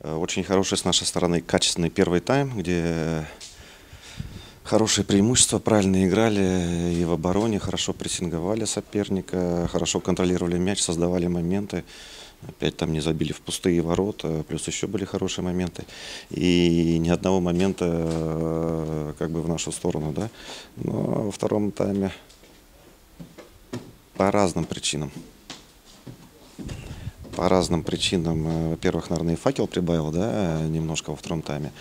Э, Очень хороший с нашей стороны качественный первый тайм, где хорошие преимущества, правильно играли и в обороне, хорошо прессинговали соперника, хорошо контролировали мяч, создавали моменты. Опять там не забили в пустые ворота, плюс еще были хорошие моменты. И ни одного момента э, как бы в нашу сторону, да. Но во втором тайме по разным причинам. По разным причинам. Э, Во-первых, наверное, и факел прибавил, да, немножко во втором тайме.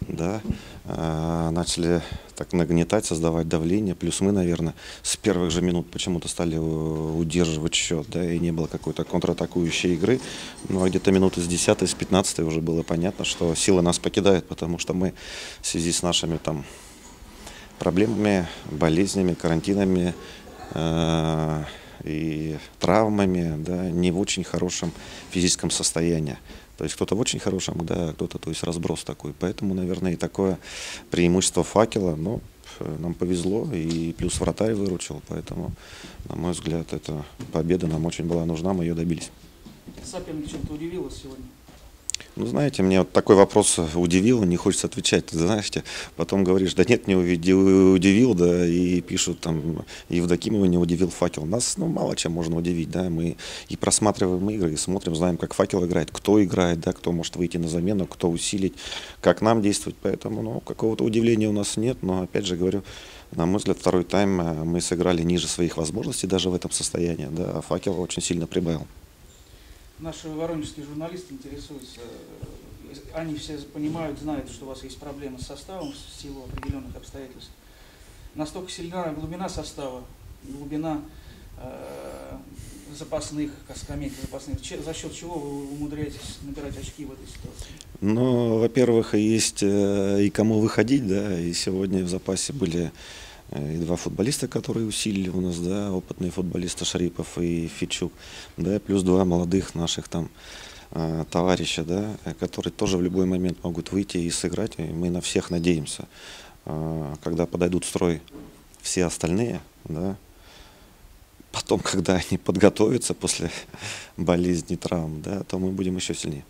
Да. Э, Начали так нагнетать, создавать давление. Плюс мы, наверное, с первых же минут почему-то стали удерживать счет, да, и не было какой-то контратакующей игры. Ну, а где-то минуты с 10 с 15 уже было понятно, что сила нас покидает, потому что мы в связи с нашими там проблемами, болезнями, карантинами э, травмами, да, не в очень хорошем физическом состоянии. То есть кто-то в очень хорошем, да, а кто-то, то есть разброс такой. Поэтому, наверное, и такое преимущество факела, но э, нам повезло, и плюс вратарь выручил, поэтому, на мой взгляд, эта победа нам очень была нужна, мы ее добились. Соперник чем-то удивил вас сегодня? Ну, знаете, мне вот такой вопрос удивил, не хочется отвечать. Ты знаете, потом говоришь, да нет, не удивил, да, и пишут там, Евдокимова не удивил факел. Нас, ну, мало чем можно удивить, да, мы и просматриваем игры, и смотрим, знаем, как факел играет, кто играет, да, кто может выйти на замену, кто усилить, как нам действовать, поэтому, ну, какого-то удивления у нас нет, но, опять же говорю, на мой взгляд, второй тайм э, мы сыграли ниже своих возможностей даже в этом состоянии, да, а факел очень сильно прибавил. Наши воронежские журналисты интересуются, они все понимают, знают, что у вас есть проблемы с составом в силу определенных обстоятельств. Настолько сильна глубина состава, глубина э, запасных, скамейки запасных, за счет чего вы умудряетесь набирать очки в этой ситуации? Ну, во-первых, есть э, и кому выходить, да, и сегодня в запасе были и два футболиста, которые усилили у нас, да, опытные футболисты Шарипов и Фичук, да, плюс два молодых наших там э, товарища, да, э, которые тоже в любой момент могут выйти и сыграть, и мы на всех надеемся. Э, Когда подойдут в строй все остальные, да, потом, когда они подготовятся после болезни, травм, да, то мы будем еще сильнее.